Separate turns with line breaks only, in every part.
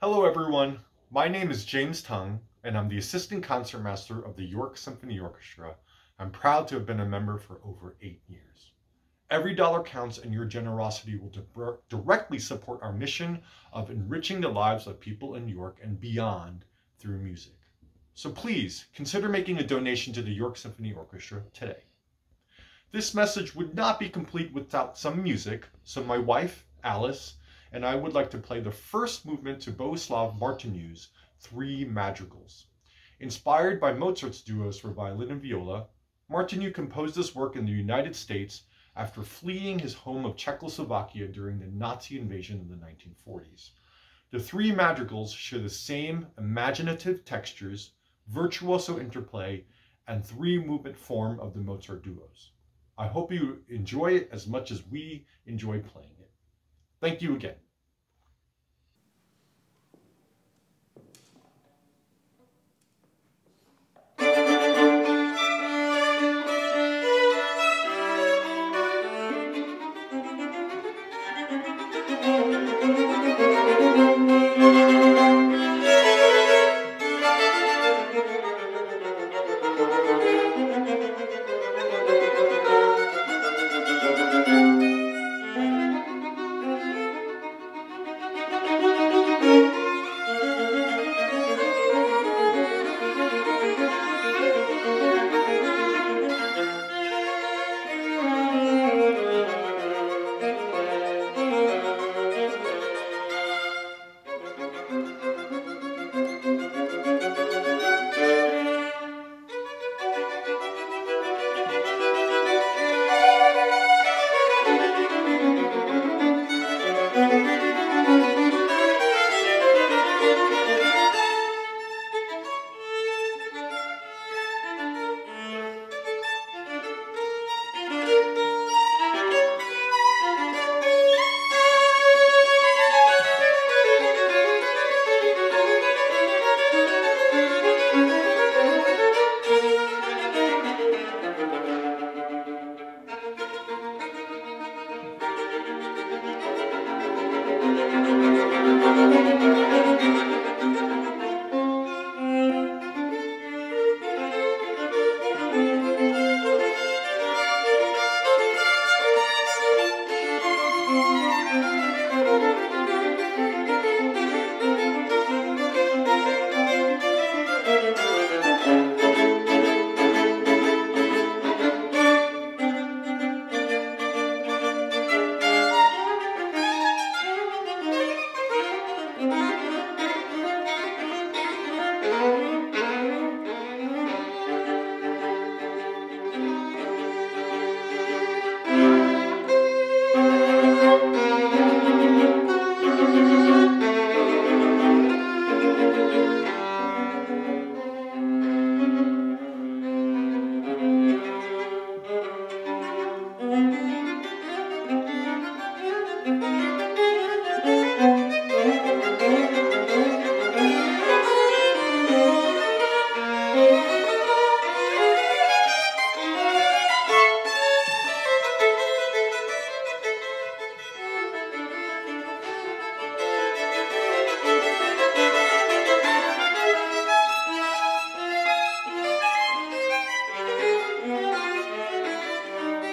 Hello everyone, my name is James Tung and I'm the Assistant Concertmaster of the York Symphony Orchestra. I'm proud to have been a member for over eight years. Every dollar counts and your generosity will di directly support our mission of enriching the lives of people in York and beyond through music. So please consider making a donation to the York Symphony Orchestra today. This message would not be complete without some music, so my wife, Alice, and I would like to play the first movement to Bohuslav Martinu's Three Madrigals. Inspired by Mozart's duos for violin and viola, Martinu composed this work in the United States after fleeing his home of Czechoslovakia during the Nazi invasion in the 1940s. The three madrigals share the same imaginative textures, virtuoso interplay, and three-movement form of the Mozart duos. I hope you enjoy it as much as we enjoy playing. Thank you again.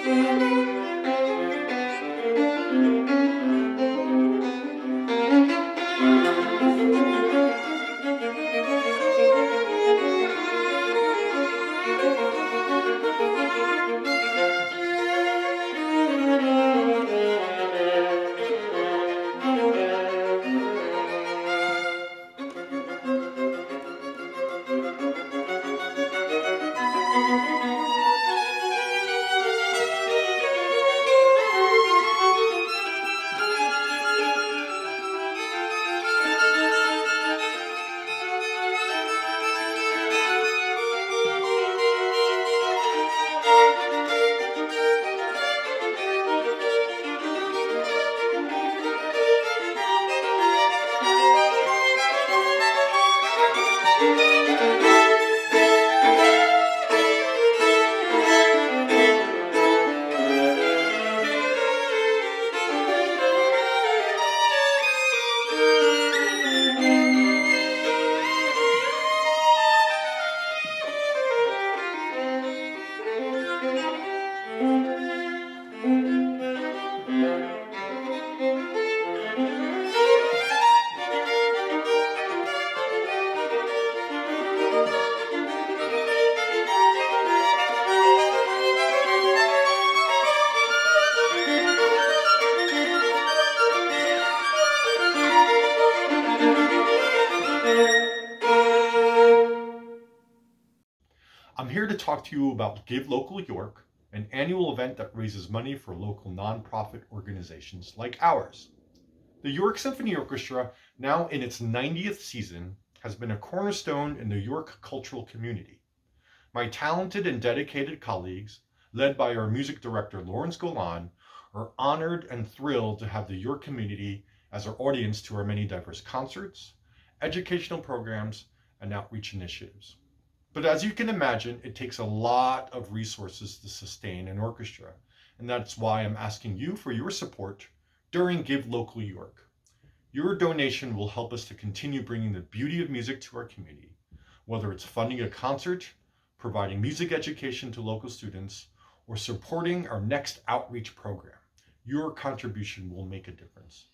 Música to talk to you about Give Local York, an annual event that raises money for local nonprofit organizations like ours. The York Symphony Orchestra, now in its 90th season, has been a cornerstone in the York cultural community. My talented and dedicated colleagues, led by our music director Lawrence Golan, are honored and thrilled to have the York community as our audience to our many diverse concerts, educational programs, and outreach initiatives. But as you can imagine, it takes a lot of resources to sustain an orchestra, and that's why I'm asking you for your support during Give Local York. Your donation will help us to continue bringing the beauty of music to our community, whether it's funding a concert, providing music education to local students, or supporting our next outreach program. Your contribution will make a difference.